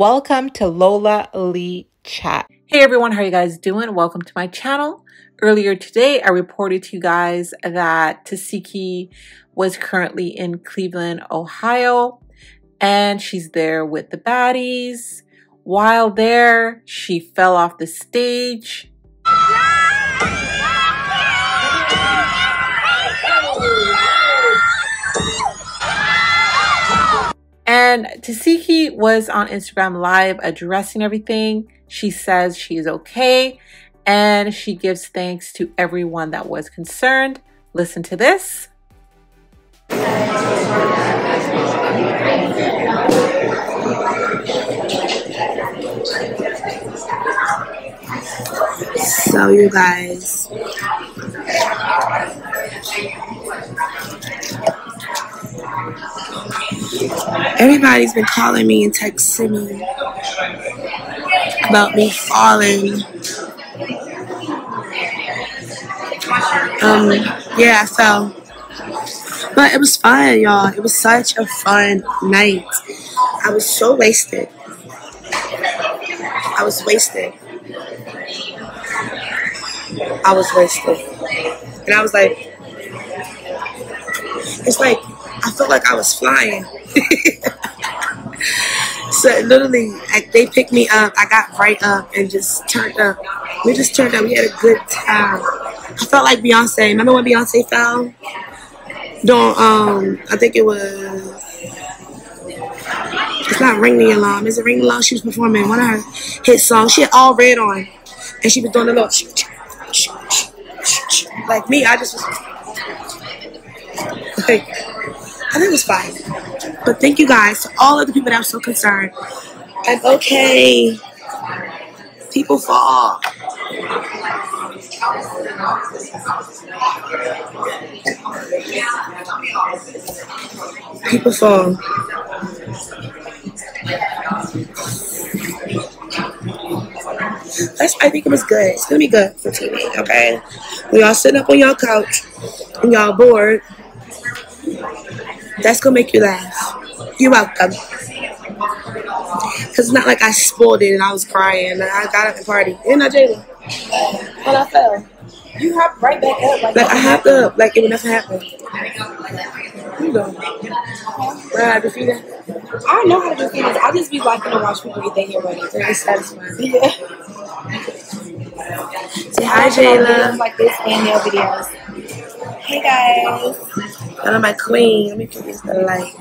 Welcome to Lola Lee Chat. Hey everyone, how are you guys doing? Welcome to my channel. Earlier today, I reported to you guys that Tesehki was currently in Cleveland, Ohio, and she's there with the baddies. While there, she fell off the stage. And Tesehki was on Instagram Live addressing everything. She says she is okay and she gives thanks to everyone that was concerned. Listen to this. So, you guys, everybody's been calling me and texting me about me falling. Um, yeah, I fell. But it was fun, y'all. It was such a fun night. I was so wasted. I was wasted. I was wasted. And I was like, it's like, I felt like I was flying. so literally, like, they picked me up. I got right up and just turned up. We just turned up. We had a good time. I felt like Beyonce. Remember when Beyonce fell? Don't um I think it was it's not Ring the Alarm. Is it Ring the Alarm? She was performing one of her hit songs. She had all red on. And she was doing a little like me, I just was like I think it was fine. But thank you guys to all of the people that were so concerned. And okay. People fall. People fall. That's, I think it was good. It's gonna be good for TV, okay? We all sitting up on your couch and y'all bored. That's gonna make you laugh. You're welcome. Cause it's not like I spoiled it and I was crying. I got up and party. And I Jayla. And I fell. You hop right back up. Like, Like I hopped up like it would never happen. You know. Learn how to do that. I don't know how to do fitness. I just be liking to watch people get their hair ready. Very satisfying. Yeah. Say hi, I Jayla. like this and nail videos. Hey guys. And I'm my queen. Let me put this the light.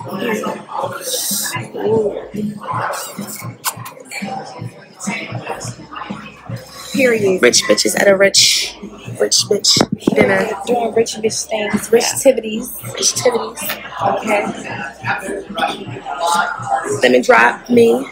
Period. Rich bitches at a rich, rich bitch dinner. Doing rich bitch things, rich activities. Rich activities. Okay. Let me drop me.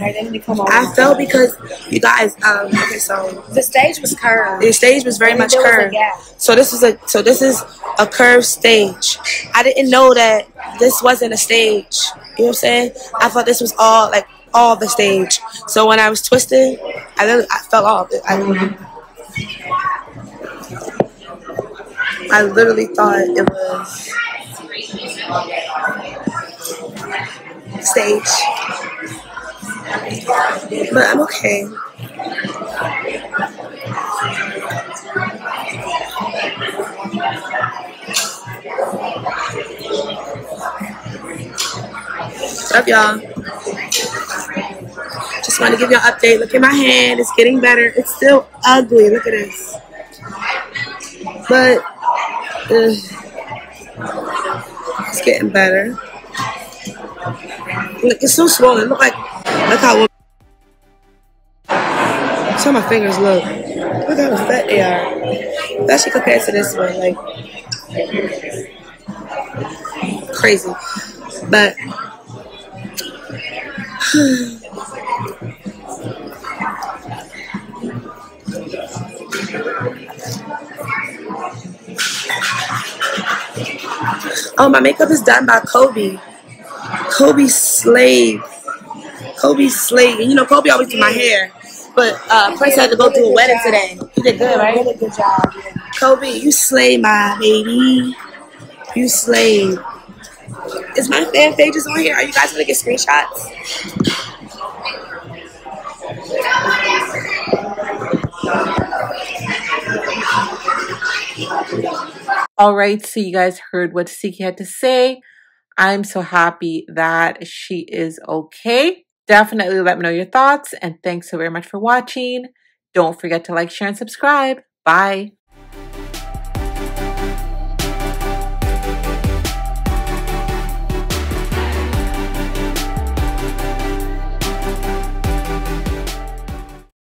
I fell because you guys. Um. Okay, so the stage was curved. the stage was very much there was a curved. So this is a so this is a curved stage. I didn't know that this wasn't a stage. You know what I'm saying? I thought this was all like all the stage. So when I was twisted, I literally I fell off. I, I literally thought it was stage. But I'm okay. What's up, y'all? Just want to give you an update. Look at my hand. It's getting better. It's still ugly. Look at this. But uh, it's getting better. Look, it's so swollen. Look like look how how my fingers look. Look how fat they are. Especially compared to this one, like crazy. But oh, my makeup is done by Kobe. Kobe Slade. Kobe Slade. And you know, Kobe always do my hair. But uh, Prince had to go to a wedding today. He did good, right? Really good job. Kobe, you slay my baby. You slay. Is my fan pages on here? Are you guys gonna get screenshots? All right, so you guys heard what Siki had to say. I'm so happy that she is okay. Definitely let me know your thoughts and thanks so very much for watching. Don't forget to like, share, and subscribe. Bye.